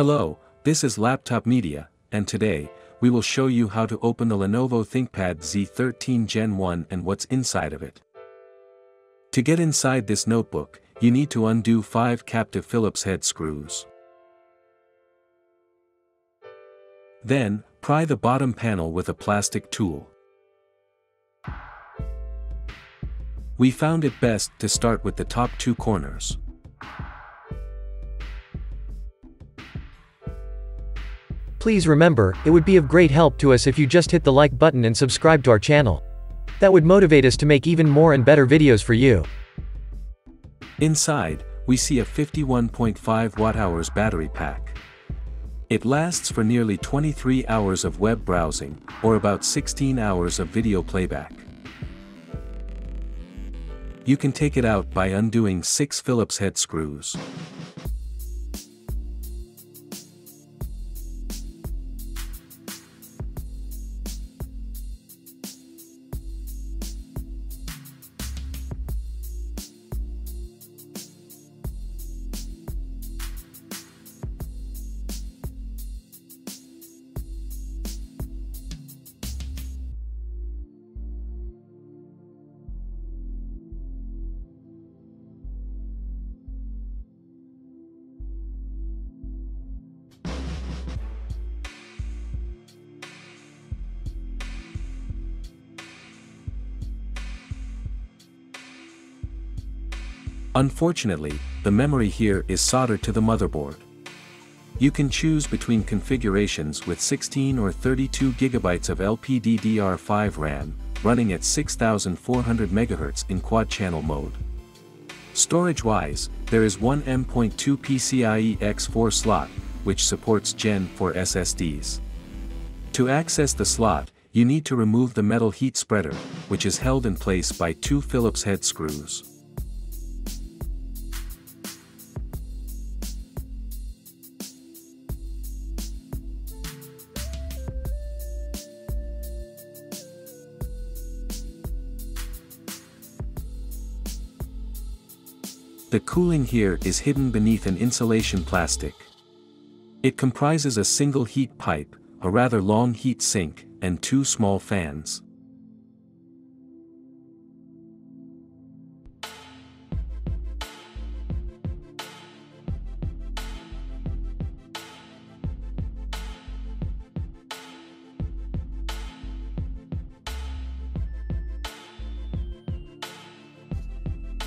Hello, this is Laptop Media, and today, we will show you how to open the Lenovo ThinkPad Z13 Gen 1 and what's inside of it. To get inside this notebook, you need to undo 5 captive Phillips head screws. Then, pry the bottom panel with a plastic tool. We found it best to start with the top two corners. Please remember, it would be of great help to us if you just hit the like button and subscribe to our channel. That would motivate us to make even more and better videos for you. Inside, we see a 51.5 watt-hours battery pack. It lasts for nearly 23 hours of web browsing, or about 16 hours of video playback. You can take it out by undoing 6 Phillips head screws. Unfortunately, the memory here is soldered to the motherboard. You can choose between configurations with 16 or 32 GB of LPDDR5 RAM, running at 6400 MHz in quad-channel mode. Storage-wise, there is one M.2 PCIe X4 slot, which supports Gen 4 SSDs. To access the slot, you need to remove the metal heat spreader, which is held in place by two Phillips head screws. The cooling here is hidden beneath an insulation plastic. It comprises a single heat pipe, a rather long heat sink, and two small fans.